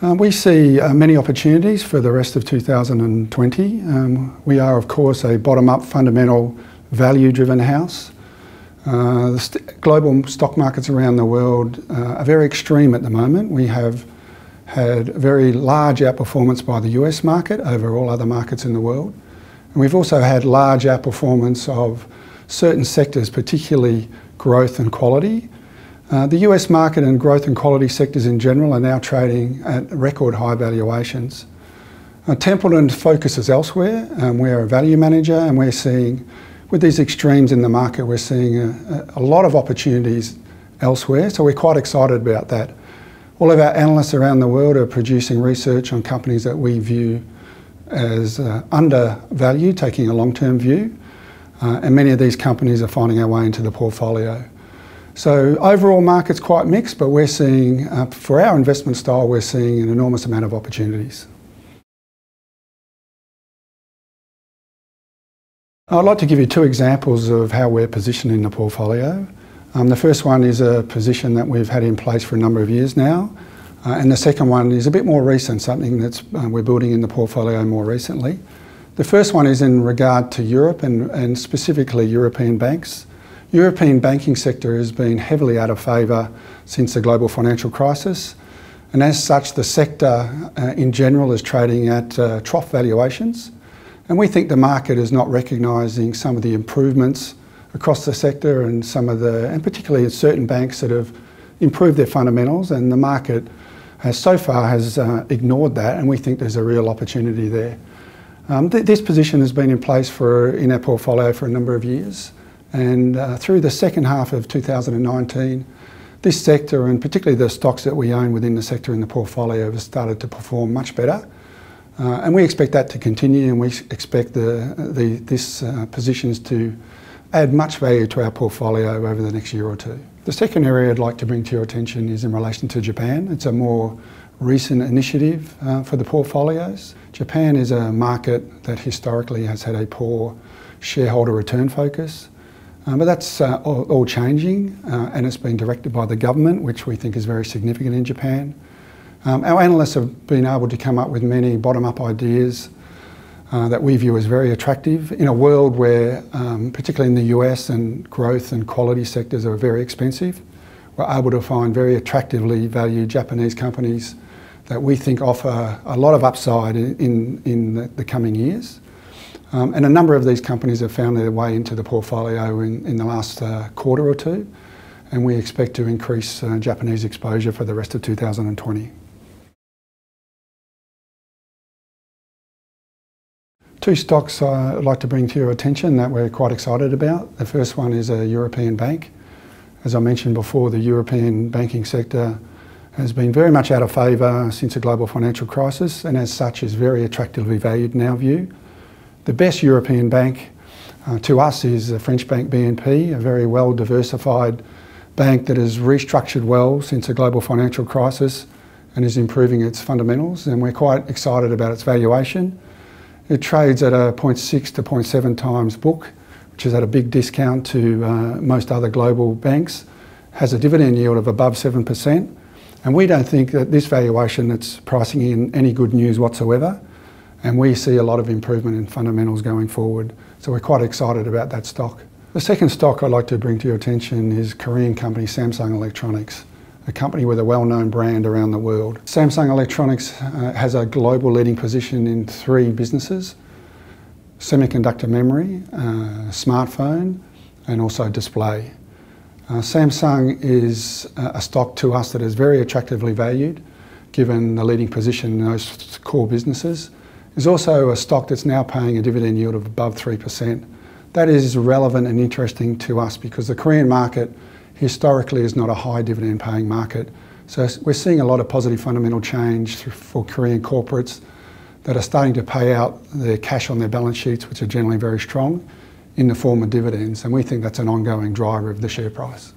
Uh, we see uh, many opportunities for the rest of 2020. Um, we are, of course, a bottom-up fundamental value-driven house. Uh, the st global stock markets around the world uh, are very extreme at the moment. We have had very large outperformance by the US market over all other markets in the world. And we've also had large outperformance of certain sectors, particularly growth and quality. Uh, the US market and growth and quality sectors in general are now trading at record high valuations. Uh, Templeton focuses elsewhere. Um, we're a value manager and we're seeing with these extremes in the market, we're seeing a, lot of opportunities elsewhere, so we're quite excited about that. All of our analysts around the world are producing research on companies that we view as uh, undervalued, taking a long-term view, and many of these companies are finding our way into the portfolio. So overall market's quite mixed, but we're seeing, uh, for our investment style, we're seeing an enormous amount of opportunities. I'd like to give you two examples of how we're positioned in the portfolio. Um, the first one is a position that we've had in place for a number of years now, uh, and the second one is a bit more recent, something that uh, we're building in the portfolio more recently. The first one is in regard to Europe and, and specifically European banks. European banking sector has been heavily out of favour since the global financial crisis, and as such, the sector uh, in general is trading at uh, trough valuations. And we think the market is not recognising some of the improvements across the sector and some of the, and particularly in certain banks that have improved their fundamentals and the market has so far has uh, ignored that and we think there's a real opportunity there. Um, th this position has been in place for in our portfolio for a number of years and uh, through the second half of 2019 this sector and particularly the stocks that we own within the sector in the portfolio have started to perform much better uh, and we expect that to continue and we expect the, the, this uh, positions to add much value to our portfolio over the next year or two. The second area I'd like to bring to your attention is in relation to Japan. It's a more recent initiative uh, for the portfolios. Japan is a market that historically has had a poor shareholder return focus. Uh, but that's uh, all, all, changing uh, and it's been directed by the government, which we think is very significant in Japan. Um, our analysts have been able to come up with many bottom-up ideas uh, that we view as very attractive in a world where, um, particularly in the US, and growth and quality sectors are very expensive. We're able to find very attractively valued Japanese companies that we think offer a lot of upside in, in, the, the coming years. Um, and a number of these companies have found their way into the portfolio in, in the last uh, quarter or two, and we expect to increase uh, Japanese exposure for the rest of 2020. Two stocks I'd like to bring to your attention that we're quite excited about. The first one is a European bank. As I mentioned before, the European banking sector has been very much out of favour since the global financial crisis and as such is very attractively valued in our view. The best European bank uh, to us is the French bank BNP, a very well diversified bank that has restructured well since the global financial crisis and is improving its fundamentals and we're quite excited about its valuation. It trades at a 0.6 to 0.7 times book, which is at a big discount to uh, most other global banks, has a dividend yield of above 7%. And we don't think that this valuation that's pricing in any good news whatsoever. And we see a lot of improvement in fundamentals going forward. So we're quite excited about that stock. The second stock I'd like to bring to your attention is Korean company Samsung Electronics a company with a well-known brand around the world. Samsung Electronics uh, has a global leading position in three businesses, semiconductor memory, uh, smartphone, and also display. Uh, Samsung is a stock to us that is very attractively valued, given the leading position in those core businesses. It's also a stock that's now paying a dividend yield of above 3%. That is relevant and interesting to us because the Korean market historically is not a high dividend paying market. So we're seeing a lot of positive fundamental change for Korean corporates that are starting to pay out their cash on their balance sheets, which are generally very strong, in the form of dividends. And we think that's an ongoing driver of the share price.